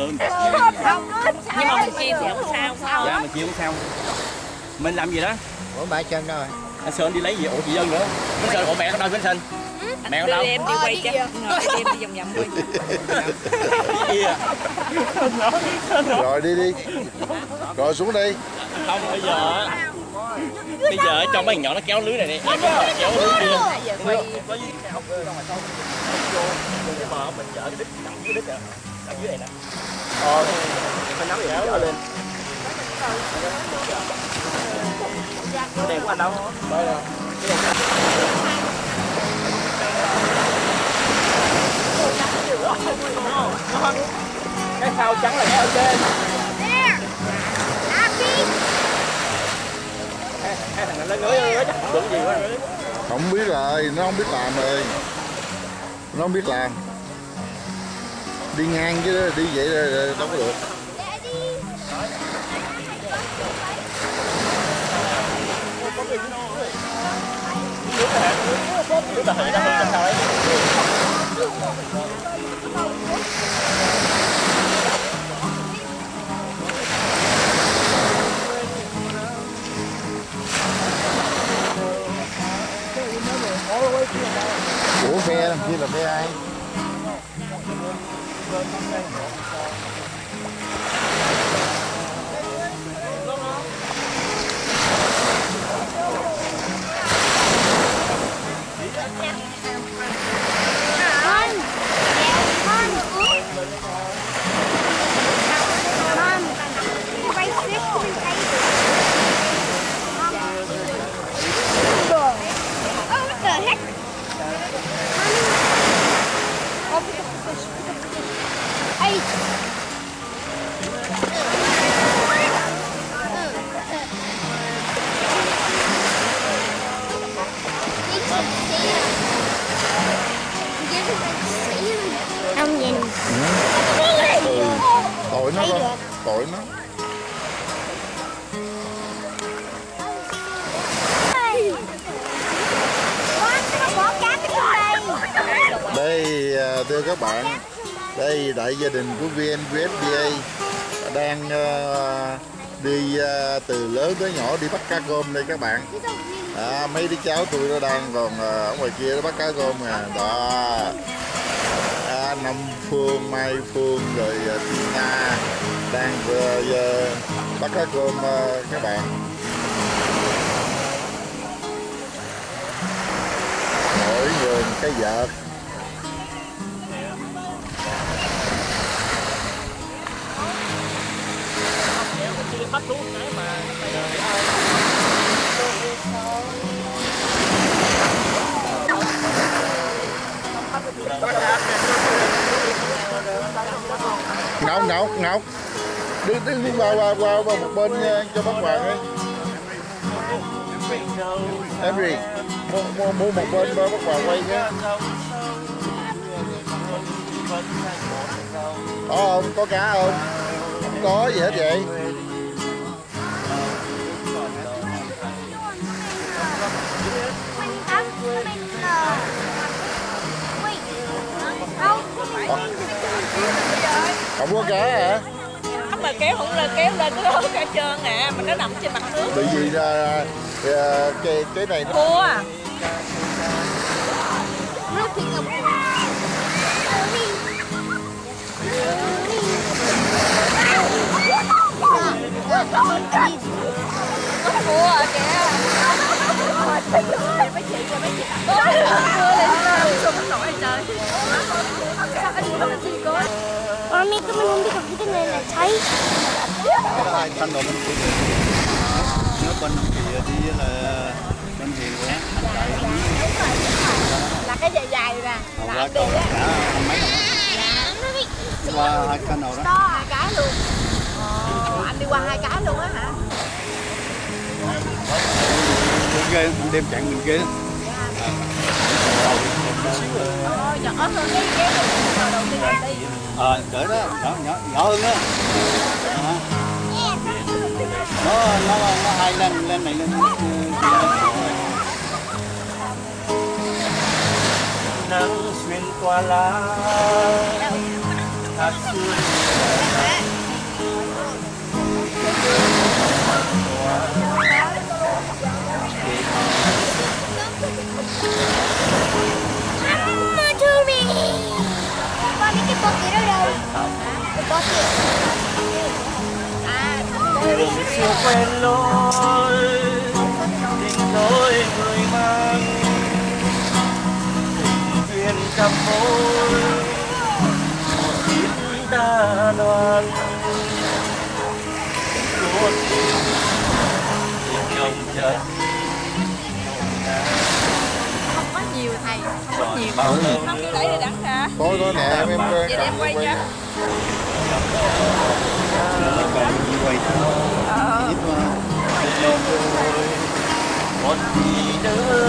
cơm nhưng mà mình chia thì không sao sao dạ mình chia không sao mình làm gì đó ủa ba chân đâu rồi anh sơn đi lấy gì ủa chị dân nữa bánh sơn ủa mẹ đâu bánh sơn mẹ đâu em đi quay chứ ngồi em đi vòng vòng quay à? rồi đi đi rồi xuống đi không bây giờ bây giờ trong mấy thằng nhỏ nó kéo lưới này đi em kéo lưới kia có dưới cái học xong rồi xong vô cái bờ mình chở cái đít nằm dưới đít à nằm dưới này nè ờ phải nắm kéo lên cái đèn của anh đâu đây nè cái đèn cái phao trắng là cái ở trên hai thằng lên ngới ngới chắc không được gì quá không biết rồi nó không biết làm rồi nó không biết làm đi ngang chứ đi vậy đâu có được. Ủa phe kia là phe ai? は考えの？Dạ, thưa các bạn đây đại gia đình của VNVFDA đang uh, đi uh, từ lớn tới nhỏ đi bắt cá cơm đây các bạn. À, mấy đứa cháu tôi nó đang còn uh, ở ngoài kia nó bắt cá cơm nè. Đó. À, Năm Phương Mai Phương rồi thiên Tina đang vừa uh, bắt cá cơm uh, các bạn. Mỗi người cái vợt. Bắt xuống cái mà ngọc ngọc ngọc. Đi đi qua qua qua, qua một bên nha, cho bác hoàng ấy em gì mua, mua, mua một bên ba bác hoàng quay nhé. Có không có cá không? Không có gì hết vậy? Không có cá hả? Không mà kéo không lên kéo lên nó cả trơn à mà nó nằm trên mặt nước. Bị gì là à, cái cái này nó cua. À cua à kìa mấy chị kìa mấy chị cua lên sung nổi trời sao anh không làm gì cơ? Mami, cái mình không biết học cái này là cháy hai khăn đồ bên kia nếu bên kia đi là bên kia quá là cái dài dài nè hầu ra còn cả mấy qua hai cái đầu đó to hai cái luôn anh đi qua hai cái luôn á hả mình kia mình đem chặn mình kia nhỏ hơn cái cái đầu tiên đi ờ cỡ đó, nhỏ nhỏ nhỏ hơn đó, nó nó nó hai lên lên này, lên nắng xuyên qua lá. Thật xưa. Hãy Ba mấy cái bó kia đâu đâu Cái bó kia À đường xưa quen lối tình người mang tình duyên trăm mối ta đoàn tình chân nhiều thầy không có nhiều không nữa lấy để đắng hả có có nè em em vậy em quay cho còn ờ gì nữa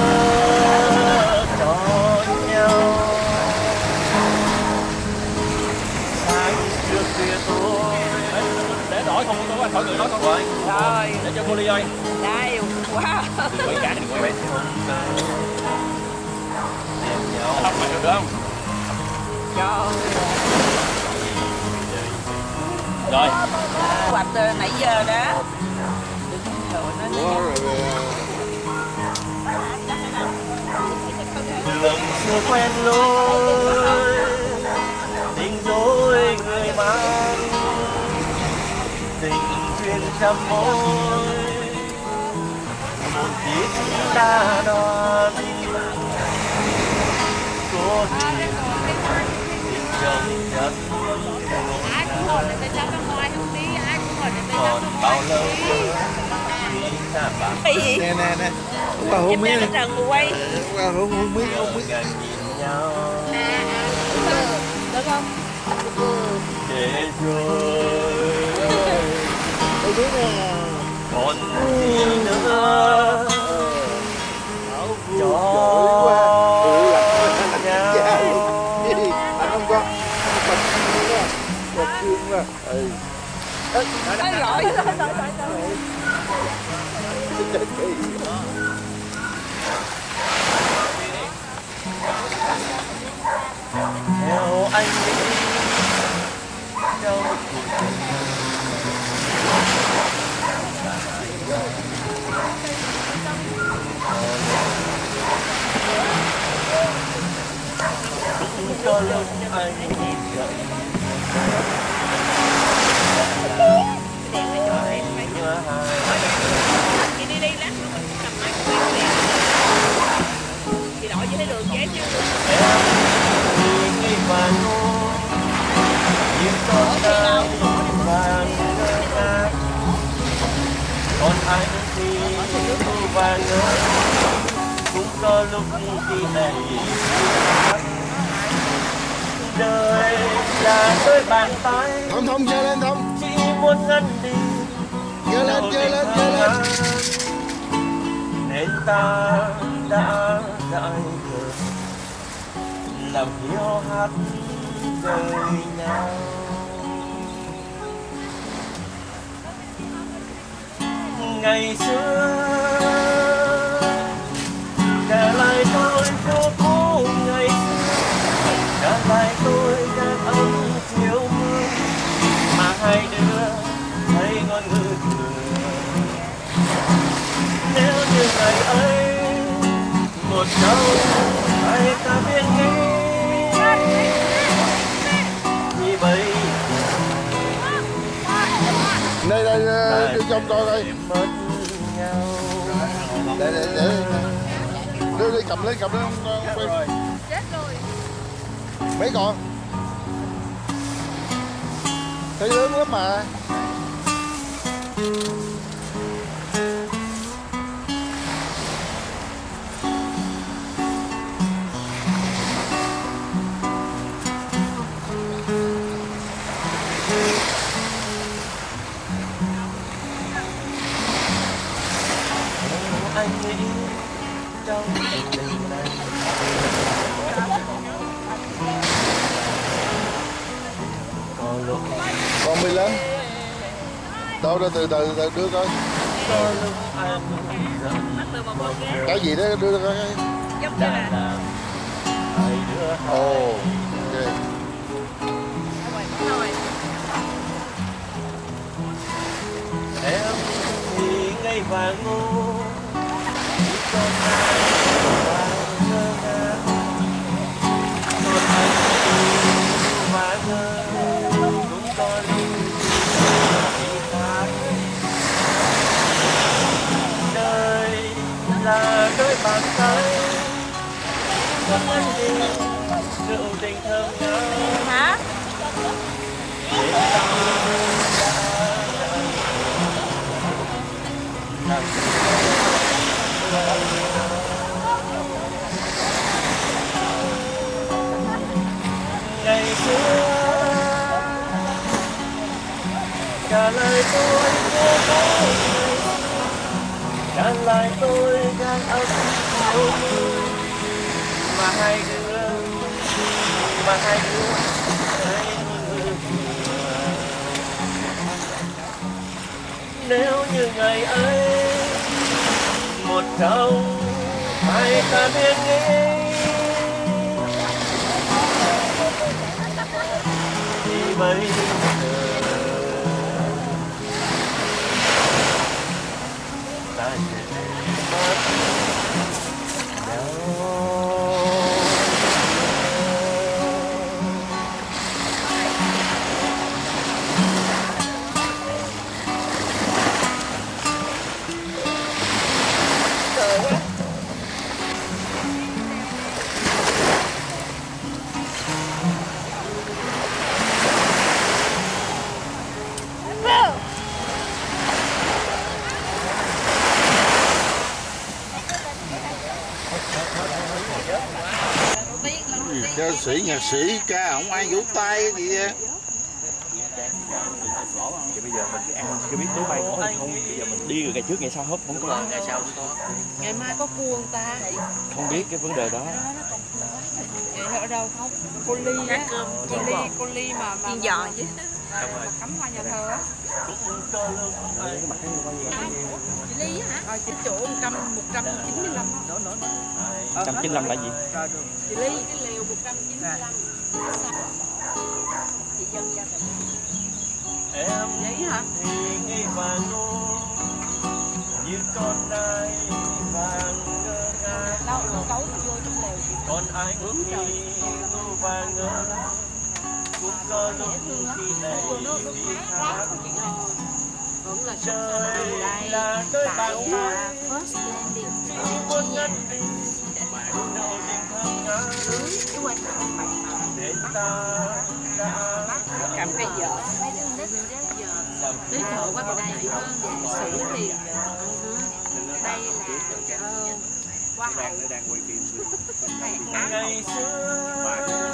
cho nhau sáng trước kia tôi để đổi không có khỏi người nói con rồi rồi để cho cô ly ơi đây wow đừng quay cả đừng quay không phải được không trời rồi quạt nãy giờ đó Ủa, đường xưa quen lối tình dối người mang tình duyên trăm mối một kiếp ta đoàn ai cũng ngồi để cho nó ngoài không đi ai cũng ngồi là còn bao lâu nữa khi ta cái gì nè nè nè bà hôn đang miếng bà hôn hôn miếng hôn miếng nhau à à được không để rồi hôn nè còn gì nữa Còn anh thì thu vàng ngơ Cũng có lúc khi này bàn tay. Thông thông chơi lên thông Chỉ muốn ngăn đi. Chơi lên chơi lên chơi lên. Nên ta đã dại khờ làm hiếu hát đời nhau. Ngày xưa hai đứa thấy ngon ngư thừa nếu như ngày ấy một câu hay ta biết nghĩ như vậy đây đây. cho ông coi coi mất nhau để để để đưa đi cầm lên cầm lên ông, ông quay chết rồi. Mấy con thấy lớn lắm mà. đổ ra từ từ từ đưa coi cái gì đó đưa coi giống như là ồ ok. Em thì ngây và ngu rượu tình thơm ngát hả ngày xưa cả lời tôi vô cớ cả lời tôi gan ấm yêu mà hai đứa, mà hai đứa nếu như ngày ấy, một trong hai ta biết nghĩ thì bây giờ gì ca sĩ nhạc sĩ ca không ai vỗ tay gì Thì bây giờ mình ăn chưa biết tối bay có hay không? Bây giờ mình đi rồi ngày trước ngày sau hết không có ngày sau ngày mai có cua không ta? Không biết cái vấn đề đó. Vậy ở đâu không? Cô ly á. Cô ly cô ly mà mà chiên giò chứ cắm hoa nhà thờ. Á chị ly á hả ờ chị chỗ một trăm một trăm chín mươi lăm. Trăm chín mươi là gì chị ly cái liều một trăm chín mươi lăm. Chị dân ra em vậy hả? thì và như con nai vàng ngơ ngác. Đâu rồi cấu vô trong lều chị. Còn anh thì ngu và ngơ cũng có khi này khi khác vẫn là trời là nơi bạn Là first landing muốn ngăn đi đầu tình thơm cái để ta đã cầm cây vợ mấy đứa đất giờ qua đây hơn thì đây là hoa hậu ngày xưa